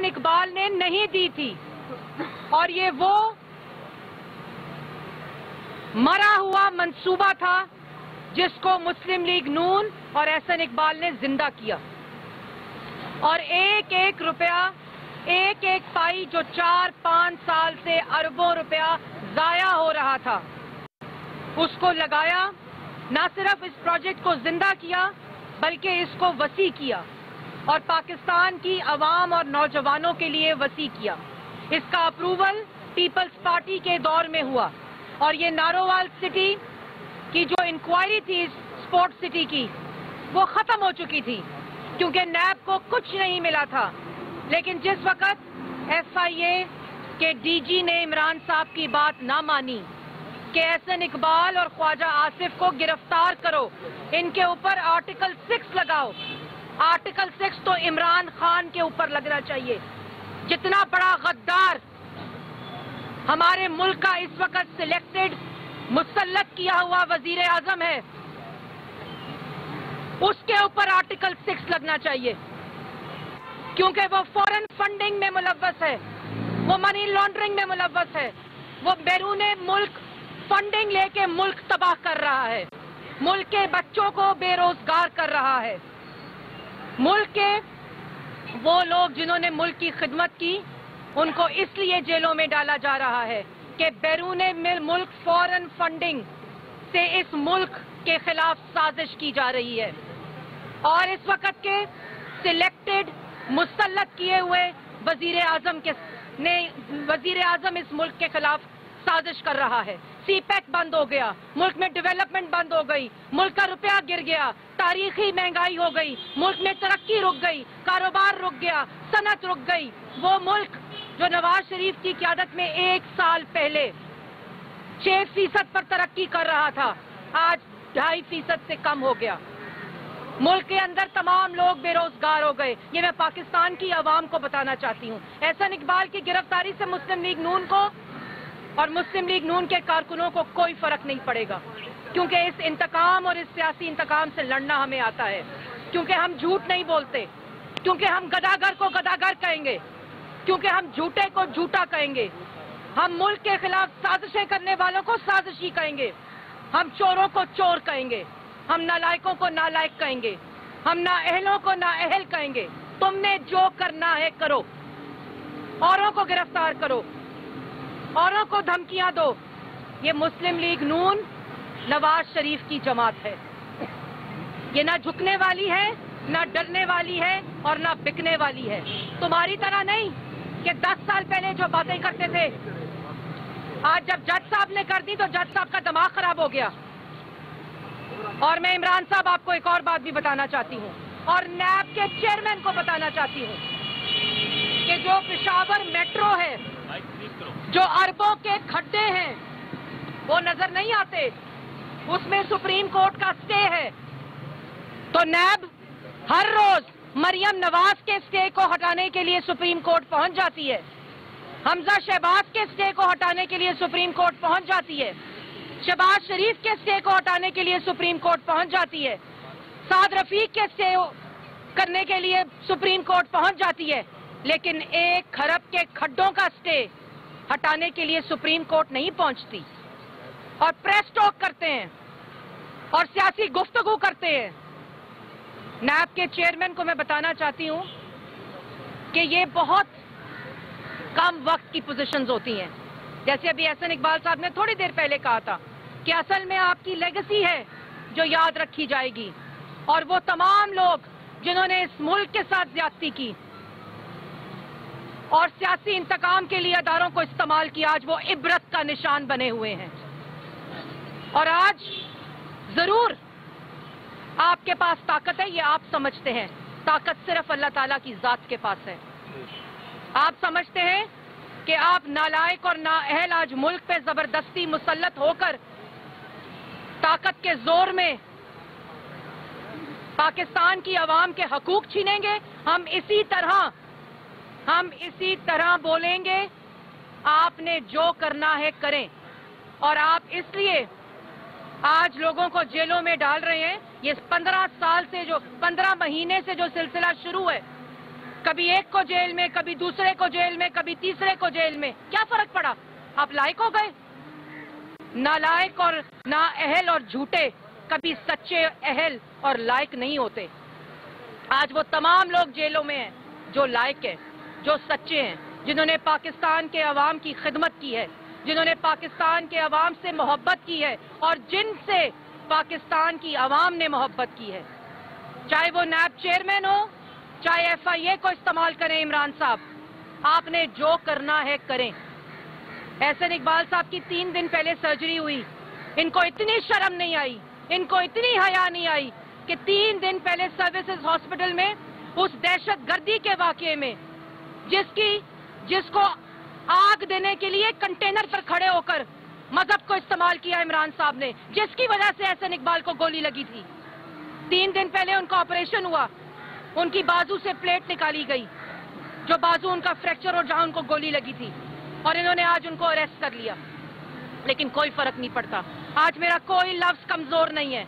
احسن اقبال نے نہیں دی تھی۔ اور یہ وہ مرا ہوا منصوبہ تھا جس کو مسلم لیگ نون اور احسن اقبال نے زندہ کیا۔ اور ایک ایک روپیہ، ایک ایک پائی جو چار پانچ سال سے اربوں روپیہ ضائع ہو رہا تھا، اس کو لگایا، نہ صرف اس پروجیکٹ کو زندہ کیا، بلکہ اس کو وسیع کیا۔ اور پاکستان کی عوام اور نوجوانوں کے لیے وسیع کیا۔ اس کا اپروول پیپلز پارٹی کے دور میں ہوا اور یہ نارووال سٹی کی جو انکوائری تھی سپورٹ سٹی کی، وہ ختم ہو چکی تھی۔ کیونکہ نیب کو کچھ نہیں ملا تھا۔ لیکن جس وقت ایس آئی اے کے ڈی جی نے عمران صاحب کی بات نہ مانی کہ احسن اقبال اور خواجہ آصف کو گرفتار کرو، ان کے اوپر آرٹیکل سکس لگاؤ۔ آرٹیکل سکس تو عمران خان کے اوپر لگنا چاہیے۔ جتنا بڑا غدار ہمارے ملک کا اس وقت سلیکٹڈ مسلط کیا ہوا وزیر اعظم ہے، اس کے اوپر آرٹیکل سکس لگنا چاہیے۔ کیونکہ وہ فورن فنڈنگ میں ملوث ہے، وہ منی لانڈرنگ میں ملوث ہے، وہ بیرون ملک فنڈنگ لے کے ملک تباہ کر رہا ہے۔ ملک کے بچوں کو بے روزگار کر رہا ہے۔ ملک کے وہ لوگ جنہوں نے ملک کی خدمت کی، ان کو اس لیے جیلوں میں ڈالا جا رہا ہے کہ بیرون ملک فورن فنڈنگ سے اس ملک کے خلاف سازش کی جا رہی ہے۔ اور اس وقت کے سلیکٹڈ مسلط کیے ہوئے وزیر اعظم کے، نے وزیر اعظم اس ملک کے خلاف سازش کر رہا ہے۔ سی پیک بند ہو گیا۔ ملک میں ڈیولپمنٹ بند ہو گئی۔ ملک کا روپیہ گر گیا۔ تاریخی مہنگائی ہو گئی۔ ملک میں ترقی رک گئی۔ کاروبار رک گیا۔ صنعت رک گئی۔ وہ ملک جو نواز شریف کی قیادت میں ایک سال پہلے چھ فیصد پر ترقی کر رہا تھا، آج ڈھائی فیصد سے کم ہو گیا۔ ملک کے اندر تمام لوگ بے روزگار ہو گئے۔ یہ میں پاکستان کی عوام کو بتانا چاہتی ہوں۔ احسن اقبال کی گرفتاری سے مسلم لیگ نون کو اور مسلم لیگ نون کے کارکنوں کو کوئی فرق نہیں پڑے گا۔ کیونکہ اس انتقام اور اس سیاسی انتقام سے لڑنا ہمیں آتا ہے۔ کیونکہ ہم جھوٹ نہیں بولتے۔ کیونکہ ہم گداگر کو گداگر کہیں گے۔ کیونکہ ہم جھوٹے کو جھوٹا کہیں گے۔ ہم ملک کے خلاف سازشیں کرنے والوں کو سازشی کہیں گے۔ ہم چوروں کو چور کہیں گے۔ ہم نالائکوں کو نالائک کہیں گے۔ ہم نا اہلوں کو نا اہل کہیں گے۔ تم نے جو کرنا ہے کرو۔ اوروں کو گرفتار کرو۔ اوروں کو دھمکیاں دو۔ یہ مسلم لیگ نون نواز شریف کی جماعت ہے۔ یہ نہ جھکنے والی ہے، نہ ڈرنے والی ہے اور نہ بکنے والی ہے۔ تمہاری طرح نہیں کہ دس سال پہلے جو باتیں کرتے تھے، آج جب جج صاحب نے کر دی تو جج صاحب کا دماغ خراب ہو گیا۔ اور میں عمران صاحب آپ کو ایک اور بات بھی بتانا چاہتی ہوں۔ اور نیب کے چیئرمین کو بتانا چاہتی ہوں کہ جو پشاور میٹرو ہے جو اربوں کے کھڈے ہیں، وہ نظر نہیں آتے۔ اس میں سپریم کورٹ کا سٹے ہے۔ تو نیب ہر روز مریم نواز کے سٹے کو ہٹانے کے لیے سپریم کورٹ پہنچ جاتی ہے۔ حمزہ شہباز کے سٹے کو ہٹانے کے لیے سپریم کورٹ پہنچ جاتی ہے۔ شہباز شریف کے سٹے کو ہٹانے کے لیے سپریم کورٹ پہنچ جاتی ہے۔ سعد رفیق کے سٹے کرنے کے لیے سپریم کورٹ پہنچ جاتی ہے۔ لیکن ایک خرب کے کھڈوں کا سٹے ہٹانے کے لیے سپریم کورٹ نہیں پہنچتی۔ اور پریس ٹاک کرتے ہیں۔ اور سیاسی گفتگو کرتے ہیں۔ نیب کے چیئرمین کو میں بتانا چاہتی ہوں کہ یہ بہت کم وقت کی پوزیشنز ہوتی ہیں۔ جیسے ابھی احسن اقبال صاحب نے تھوڑی دیر پہلے کہا تھا کہ اصل میں آپ کی لیگسی ہے جو یاد رکھی جائے گی۔ اور وہ تمام لوگ جنہوں نے اس ملک کے ساتھ زیادتی کی اور سیاسی انتقام کے لیے اداروں کو استعمال کیا، آج وہ عبرت کا نشان بنے ہوئے ہیں۔ اور آج ضرور آپ کے پاس طاقت ہے، یہ آپ سمجھتے ہیں۔ طاقت صرف اللہ تعالیٰ کی ذات کے پاس ہے۔ آپ سمجھتے ہیں کہ آپ نالائق اور نااہل آج ملک پہ زبردستی مسلط ہو کر طاقت کے زور میں پاکستان کی عوام کے حقوق چھینیں گے۔ ہم اسی طرح ہم اسی طرح بولیں گے، آپ نے جو کرنا ہے کریں۔ اور آپ اس لیے آج لوگوں کو جیلوں میں ڈال رہے ہیں۔ یہ پندرہ سال سے جو، پندرہ مہینے سے جو سلسلہ شروع ہے۔ کبھی ایک کو جیل میں، کبھی دوسرے کو جیل میں، کبھی تیسرے کو جیل میں۔ کیا فرق پڑا؟ آپ لائق ہو گئے؟ نالائق اور نا اہل اور جھوٹے، کبھی سچے اہل اور لائق نہیں ہوتے۔ آج وہ تمام لوگ جیلوں میں ہیں جو لائق ہیں۔ جو سچے ہیں، جنہوں نے پاکستان کے عوام کی خدمت کی ہے، جنہوں نے پاکستان کے عوام سے محبت کی ہے اور جن سے پاکستان کی عوام نے محبت کی ہے۔ چاہے وہ نیب چیئرمین ہو، چاہے ایف آئی اے کو استعمال کریں عمران صاحب، آپ نے جو کرنا ہے کریں۔ احسن اقبال صاحب کی تین دن پہلے سرجری ہوئی۔ ان کو اتنی شرم نہیں آئی، ان کو اتنی حیا نہیں آئی کہ تین دن پہلے سروسز ہاسپٹل میں، اس دہشت گردی کے واقعے میں جس کی جس کو آگ دینے کے لیے کنٹینر پر کھڑے ہو کر مذہب کو استعمال کیا عمران صاحب نے، جس کی وجہ سے احسن اقبال کو گولی لگی تھی۔ تین دن پہلے ان کا آپریشن ہوا، ان کی بازو سے پلیٹ نکالی گئی، جو بازو ان کا فریکچر اور جہاں ان کو گولی لگی تھی، اور انہوں نے آج ان کو اریسٹ کر لیا۔ لیکن کوئی فرق نہیں پڑتا۔ آج میرا کوئی لفظ کمزور نہیں ہے،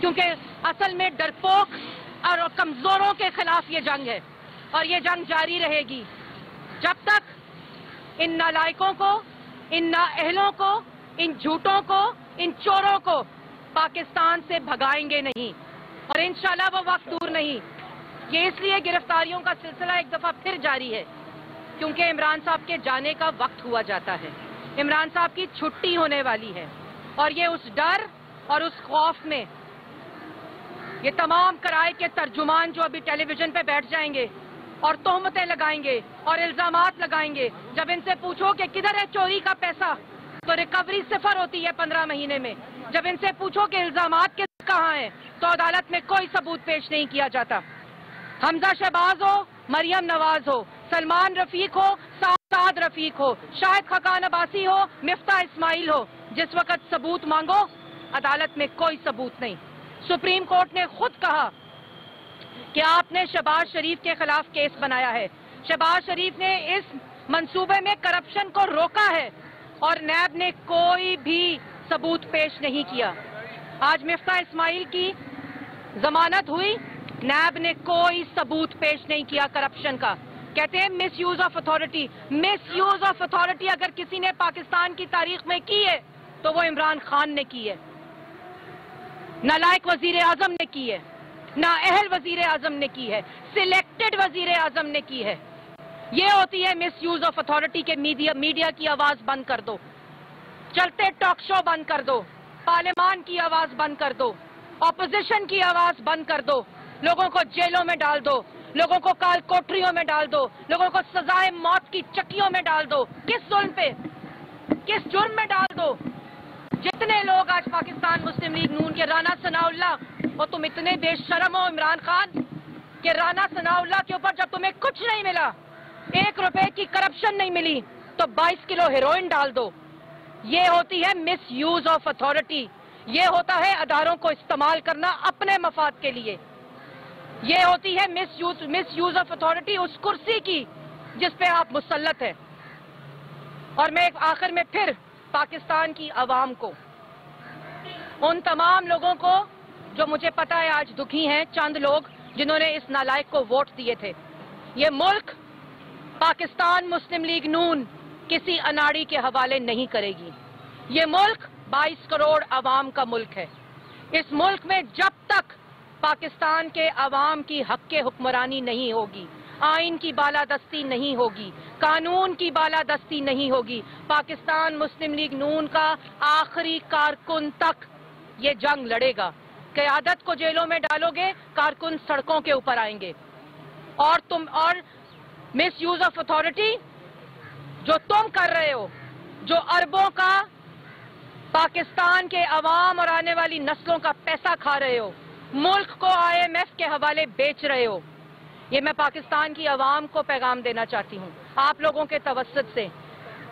کیونکہ اصل میں ڈرپوک اور کمزوروں کے خلاف یہ جنگ ہے، اور یہ جنگ جاری رہے گی۔ جب تک ان نالائکوں کو، ان نااہلوں کو، ان جھوٹوں کو، ان چوروں کو پاکستان سے بھگائیں گے نہیں۔ اور انشاءاللہ وہ وقت دور نہیں۔ یہ اس لیے گرفتاریوں کا سلسلہ ایک دفعہ پھر جاری ہے، کیونکہ عمران صاحب کے جانے کا وقت ہوا جاتا ہے۔ عمران صاحب کی چھٹی ہونے والی ہے۔ اور یہ اس ڈر اور اس خوف میں، یہ تمام کرائے کے ترجمان جو ابھی ٹیلی ویژن پہ بیٹھ جائیں گے اور تہمتیں لگائیں گے اور الزامات لگائیں گے۔ جب ان سے پوچھو کہ کدھر ہے چوری کا پیسہ، تو ریکوری صفر ہوتی ہے پندرہ مہینے میں۔ جب ان سے پوچھو کہ الزامات کس کہاں ہیں، تو عدالت میں کوئی ثبوت پیش نہیں کیا جاتا۔ حمزہ شہباز ہو، مریم نواز ہو، سلمان رفیق ہو، سعد رفیق ہو، شاہد خقان عباسی ہو مفتہ اسماعیل ہو۔ جس وقت ثبوت مانگو، عدالت میں کوئی ثبوت نہیں۔ سپریم کورٹ نے خود کہا کہ آپ نے شہباز شریف کے خلاف کیس بنایا ہے؟ شہباز شریف نے اس منصوبے میں کرپشن کو روکا ہے اور نیب نے کوئی بھی ثبوت پیش نہیں کیا۔ آج مفتہ اسماعیل کی ضمانت ہوئی، نیب نے کوئی ثبوت پیش نہیں کیا کرپشن کا۔ کہتے ہیں misuse of authority misuse of authority اگر کسی نے پاکستان کی تاریخ میں کی ہے، تو وہ عمران خان نے کی ہے۔ نالائک وزیر اعظم نے کی ہے۔ نہ اہل وزیر اعظم نے کی ہے سلیکٹڈ وزیر اعظم نے کی ہے۔ یہ ہوتی ہے مس یوز آف اتھارٹی کے میڈیا کی آواز بند کر دو۔ چلتے ٹاک شو بند کر دو۔ پارلیمان کی آواز بند کر دو۔ اپوزیشن کی آواز بند کر دو۔ لوگوں کو جیلوں میں ڈال دو۔ لوگوں کو کال کوٹریوں میں ڈال دو۔ لوگوں کو سزائے موت کی چکیوں میں ڈال دو۔ کس ظلم پہ؟ کس جرم میں ڈال دو؟ جتنے لوگ آج پاکستان مسلم لیگ نون کے رانا ثناء اللہ اور تم اتنے بے شرم ہو عمران خان کہ رانا ثناء اللہ کے اوپر جب تمہیں کچھ نہیں ملا، ایک روپے کی کرپشن نہیں ملی، تو بائیس کلو ہیروئن ڈال دو۔ یہ ہوتی ہے مس یوز آف اتھارٹی یہ ہوتا ہے اداروں کو استعمال کرنا اپنے مفاد کے لیے۔ یہ ہوتی ہے misuse misuse of authority اس کرسی کی جس پہ آپ مسلط ہیں۔ اور میں آخر میں پھر پاکستان کی عوام کو، ان تمام لوگوں کو جو مجھے پتا ہے آج دکھی ہیں چند لوگ جنہوں نے اس نالائق کو ووٹ دیے تھے۔ یہ ملک پاکستان مسلم لیگ نون کسی اناڑی کے حوالے نہیں کرے گی۔ یہ ملک بائیس کروڑ عوام کا ملک ہے۔ اس ملک میں جب تک پاکستان کے عوام کی حق کے حکمرانی نہیں ہوگی، آئین کی بالادستی نہیں ہوگی، قانون کی بالادستی نہیں ہوگی، پاکستان مسلم لیگ نون کا آخری کارکن تک یہ جنگ لڑے گا۔ قیادت کو جیلوں میں ڈالو گے، کارکن سڑکوں کے اوپر آئیں گے۔ اور تم، اور مس یوز آف اتھارٹی جو تم کر رہے ہو، جو اربوں کا پاکستان کے عوام اور آنے والی نسلوں کا پیسہ کھا رہے ہو، ملک کو آئی ایم ایف کے حوالے بیچ رہے ہو۔ یہ میں پاکستان کی عوام کو پیغام دینا چاہتی ہوں۔ آپ لوگوں کے توسط سے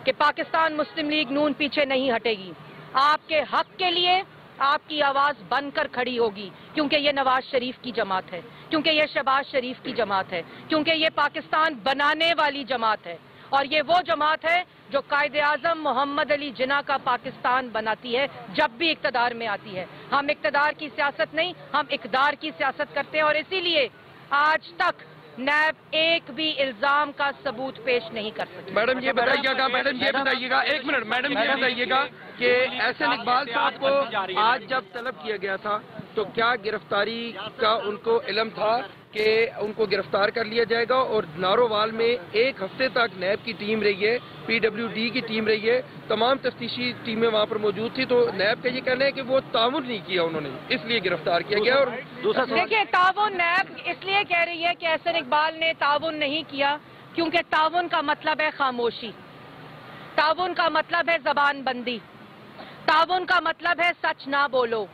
کہ پاکستان مسلم لیگ نون پیچھے نہیں ہٹے گی۔ آپ کے حق کے لیے آپ کی آواز بن کر کھڑی ہوگی، کیونکہ یہ نواز شریف کی جماعت ہے، کیونکہ یہ شہباز شریف کی جماعت ہے، کیونکہ یہ پاکستان بنانے والی جماعت ہے۔ اور یہ وہ جماعت ہے جو قائد اعظم محمد علی جناح کا پاکستان بناتی ہے، جب بھی اقتدار میں آتی ہے۔ ہم اقتدار کی سیاست نہیں، ہم اقدار کی سیاست کرتے ہیں اور اسی لیے آج تک نیب ایک بھی الزام کا ثبوت پیش نہیں کر سکتا میڈم یہ بتائیے گا میڈم یہ بتائیے گا ایک منٹ میڈم یہ بتائیے گا کہ ایسے اقبال صاحب کو آج جب طلب کیا گیا تھا تو کیا گرفتاری کا ان کو علم تھا؟ کہ ان کو گرفتار کر لیا جائے گا اور نارووال میں ایک ہفتے تک نیب کی ٹیم رہی ہے پی ڈبلیو ڈی کی ٹیم رہی ہے۔ تمام تفتیشی ٹیمیں وہاں پر موجود تھی تو نیب کا یہ کہنا ہے کہ وہ تعاون نہیں کیا انہوں نے اس لیے گرفتار کیا گیا اور دیکھیے تعاون نیب اس لیے کہہ رہی ہے کہ احسن اقبال نے تعاون نہیں کیا کیونکہ تعاون کا مطلب ہے خاموشی۔ تعاون کا مطلب ہے زبان بندی۔ تعاون کا مطلب ہے سچ نہ بولو۔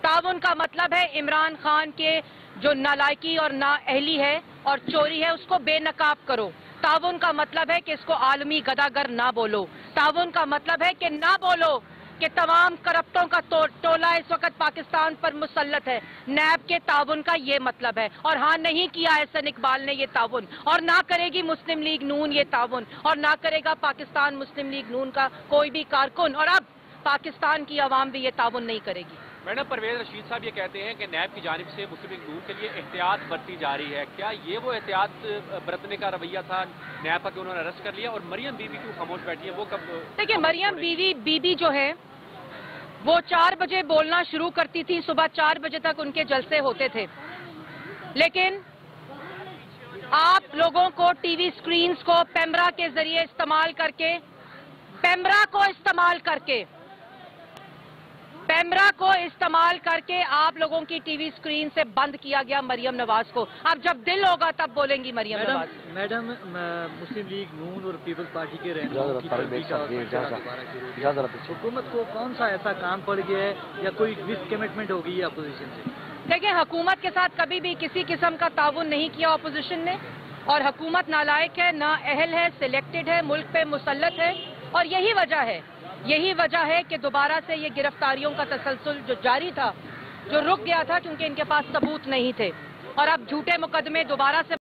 تعاون کا مطلب ہے عمران خان کے جو نالائکی اور نا اہلی ہے اور چوری ہے، اس کو بے نقاب کرو۔ تعاون کا مطلب ہے کہ اس کو عالمی گداگر نہ بولو۔ تعاون کا مطلب ہے کہ نہ بولو کہ تمام کرپٹوں کا ٹولہ اس وقت پاکستان پر مسلط ہے۔ نیب کے تعاون کا یہ مطلب ہے۔ اور ہاں نہیں کیا احسن اقبال نے یہ تعاون۔ اور نہ کرے گی مسلم لیگ نون یہ تعاون۔ اور نہ کرے گا پاکستان مسلم لیگ نون کا کوئی بھی کارکن۔ اور اب پاکستان کی عوام بھی یہ تعاون نہیں کرے گی۔ میڈم پرویز رشید صاحب یہ کہتے ہیں کہ نیب کی جانب سے مسلم لیگ کے لیے احتیاط برتی جا رہی ہے۔ کیا یہ وہ احتیاط برتنے کا رویہ تھا نیب پر انہوں نے اریسٹ کر لیا اور مریم بیوی کیوں خاموش بیٹھی ہے؟ وہ کب دیکھیں مریم بیوی بی جو ہے وہ چار بجے بولنا شروع کرتی تھی صبح چار بجے تک ان کے جلسے ہوتے تھے۔ لیکن آپ لوگوں کو ٹی وی سکرینز کو پیمرا کے ذریعے استعمال کر کے پیمرا کو استعمال کر کے کیمرہ کو استعمال کر کے آپ لوگوں کی ٹی وی سکرین سے بند کیا گیا مریم نواز کو۔ اب جب دل ہوگا تب بولیں گی مریم نواز۔ میڈم مسلم لیگ نون اور پیپل پارٹی کے حکومت کو کون سا ایسا کام پڑ گیا ہے یا کوئی مس کمٹمنٹ ہو گئی ہے اپوزیشن سے؟ دیکھیں حکومت کے ساتھ کبھی بھی کسی قسم کا تعاون نہیں کیا اپوزیشن نے۔ اور حکومت نالائک ہے نا اہل ہے سلیکٹڈ ہے ملک پہ مسلط ہے۔ اور یہی وجہ ہے یہی وجہ ہے کہ دوبارہ سے یہ گرفتاریوں کا تسلسل جو جاری تھا، جو رک گیا تھا کیونکہ ان کے پاس ثبوت نہیں تھے۔ اور اب جھوٹے مقدمے دوبارہ سے